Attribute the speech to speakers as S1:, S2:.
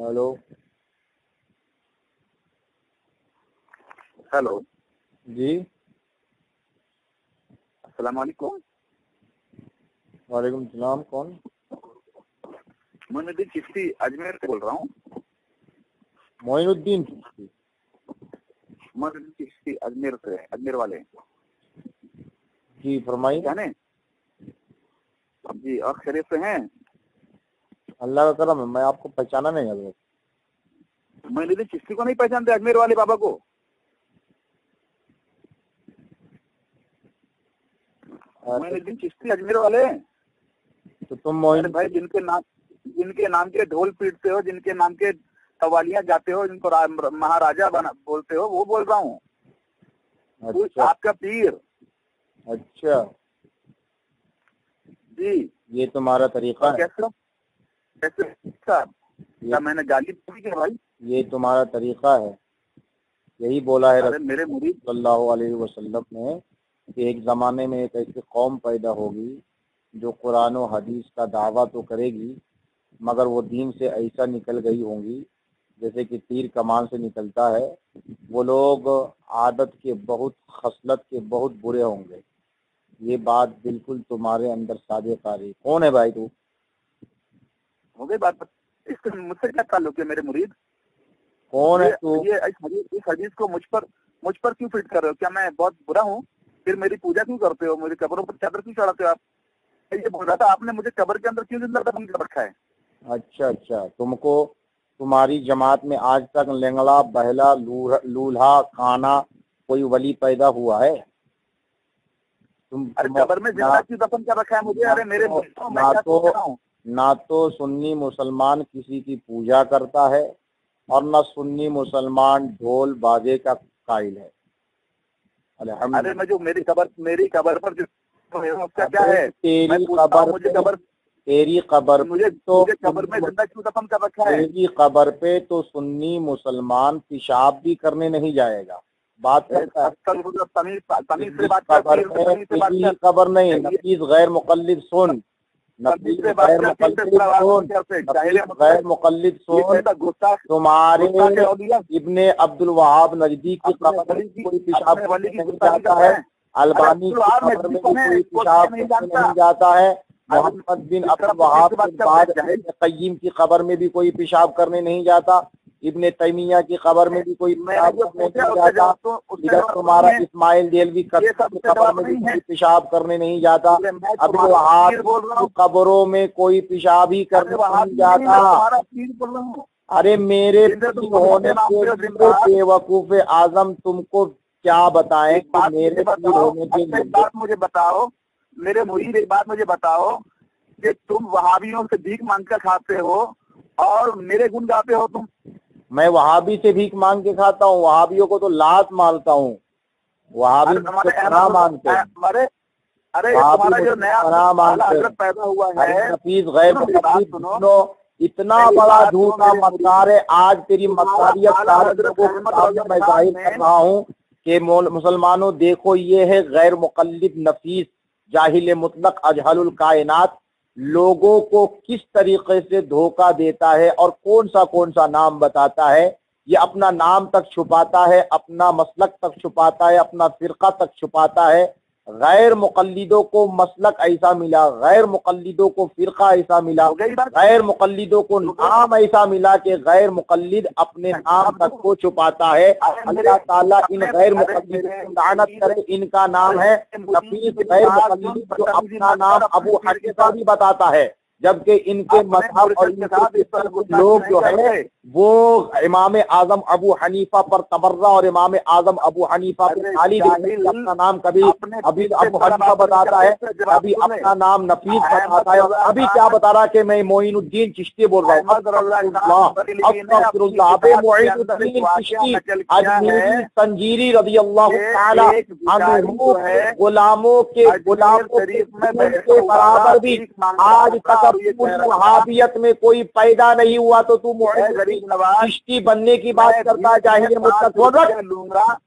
S1: Hello.
S2: Hello.
S1: जी।
S2: अस्सलाम वालेकुम
S1: वालेकुम सलाम कौन?
S2: मोइनुद्दीन चिश्ती अजमेर से बोल रहा हूँ।
S1: मोइनुद्दीन चिश्ती।
S2: मोइनुद्दीन चिश्ती अजमेर से अजमेर वाले।
S1: जी फरमाइए।
S2: जाने? जी और खैरियत से हैं?
S1: अल्लाह का करम है मैं आपको पहचाना नहीं अभी
S2: मोइनुद्दीन चिश्ती को नहीं पहचानते अजमेर वाले बाबा को। मोइनुद्दीन चिश्ती अजमेर वाले
S1: तो तुम मोइन
S2: भाई जिनके नाम जिनके नाम के ढोल पीटते हो जिनके नाम के कवालियाँ गाते हो जिनको महाराजा बना बोलते हो वो बोल रहा हूँ।
S1: अच्छा।
S2: आपका पीर।
S1: अच्छा।
S2: जी।
S1: ये तुम्हारा तरीका
S2: और
S1: है।
S2: कैसे क्या मैंने गाली दी क्या भाई?
S1: ये तुम्हारा तरीका है। यही बोला है
S2: मेरे मुरीद
S1: सल्लल्लाहु वसल्लम ने कि एक ज़माने में एक ऐसी कौम पैदा होगी जो कुरान और हदीस का दावा तो करेगी मगर वो दीन से ऐसा निकल गई होंगी जैसे कि तीर कमान से निकलता है। वो लोग आदत के बहुत खसलत के बहुत बुरे होंगे। ये बात बिल्कुल तुम्हारे अंदर सादिक आ रही कौन है भाई तू?
S2: हो गई बात? इससे मुझसे क्या ताल्लुक है मेरे मुरीद?
S1: कौन है तू?
S2: ये इस हदीस इस हदीस को मुझ पर मुझ पर क्यों फिट कर रहे हो? क्या मैं बहुत बुरा हूँ? फिर मेरी पूजा क्यों करते हो? मेरी कब्रों पर चादर क्यों चढ़ाते हो आप? ये बोल रहा था आपने मुझे कब्र के अंदर क्यों ज़िंदा दफन कर रखा है?
S1: अच्छा अच्छा। तुमको तुम्हारी जमात में आज तक लेंगड़ा बहला लूल्हा काना कोई वली पैदा हुआ है? तुम
S2: अरे कब्र में ज़िंदा क्यों दफन कर रखा है मुझे? अरे मेरे
S1: ना-
S2: मैं क्या
S1: तो-
S2: सोच रहा हूँ?
S1: ना तो सुन्नी मुसलमान किसी की पूजा करता है और न सुन्नी मुसलमान ढोल बाजे का कायल है।
S2: अरे
S1: अल्हम्दुलिल्लाह
S2: मैं जो मेरी कब्र मेरी कब्र पर जो उसका क्या है?
S1: तेरी कब्र
S2: मुझे
S1: पे
S2: कब्र
S1: तेरी कब्र
S2: मुझे
S1: तो
S2: मुझे कब्र में ज़िंदा क्यों दफन कर रखा है?
S1: तेरी कब्र पे तो सुन्नी मुसलमान पेशाब भी करने नहीं जाएगा। बात करता है। कबर नहीं नफीस गैर मुकल्लिद सुन। गैर सुन तुम्हारे इब्ने अब्दुल वहाब नज़दीक की कोई पेशाब नहीं जाता है। अलबानी की में कोई पेशाब
S2: नहीं
S1: जाता है। मोहम्मद बिन अब्दुल वहाब के बाद
S2: जाहिल।
S1: इब्ने कय्यिम की खबर में भी कोई पेशाब करने नहीं जाता। इब्ने तैमिया की खबर में भी कोई
S2: तो
S1: तुम्हारा। इस्माइल देलवी
S2: जवाब
S1: में भी कोई पेशाब करने नहीं जाता।
S2: रहा
S1: की
S2: हूँ।
S1: कब्रों में कोई पेशाब ही करने नहीं जाता। अरे मेरे होने बेवकूफ़ आज़म तुमको क्या बताएँ मेरे होने के
S2: अच्छा बात मुझे बताओ मेरे मुरीद एक बात मुझे बताओ कि तुम वहाबियों से भीख मांग कर खाते हो और मेरे गुण गाते हो तुम।
S1: मैं वहाबी से भीख मांग के खाता हूँ वहाबियों को तो लात मारता हूँ। वहाबी
S2: तुम्हारे
S1: मांगते
S2: अरे अरे तुम्हारा जो नया
S1: मांगते
S2: पैदा हुआ है
S1: नफीस गैर इतना बड़ा झूठा मक्कार है आज तेरी मक्कारियत मैं ज़ाहिर कर रहा हूँ कि मुसलमानों देखो ये है गैर मुकल्लिद नफीस जाहिल मुतलक अजहलुल कायनात। लोगों को किस तरीके से धोखा देता है और कौन सा कौन सा नाम बताता है, ये अपना नाम तक छुपाता है, अपना मसलक तक छुपाता है, अपना फिरका तक छुपाता है गैर मुकल्लिदों को मसलक ऐसा मिला गैर मुकल्लिदों को फिरका ऐसा मिला गैर मुकल्लिदों को नाम ऐसा मिला कि गैर मुकल्लिद अपने नाम तक को छुपाता है। अल्लाह ताला इन गैर लानत करे इनका नाम है नफीस। गैर मुकल्लिद जो अपना नाम अबू हनीफा भी बताता है जबकि इनके मज़हब और इनके लोग जो है। वो इमाम आज़म अबू हनीफा पर तबर्रा और इमाम आज़म अबू हनीफा पर खाली अपना नाम कभी अभी अबू हनीफा बताता है अभी अपना नाम नफीस बताता है। और अभी क्या बता रहा कि मैं मोइनुद्दीन चिश्ती बोल रहा हूँ?
S2: रजा
S1: अजमेरी रज़ी अल्लाह गुलामों के गुलामों के बराबर भी आज तक वहाबियत में कोई पैदा नहीं हुआ तो तू
S2: मैं नवाज़
S1: की बनने की बात करता ज़ाहिर मुद्दा
S2: रुपये लूँगा।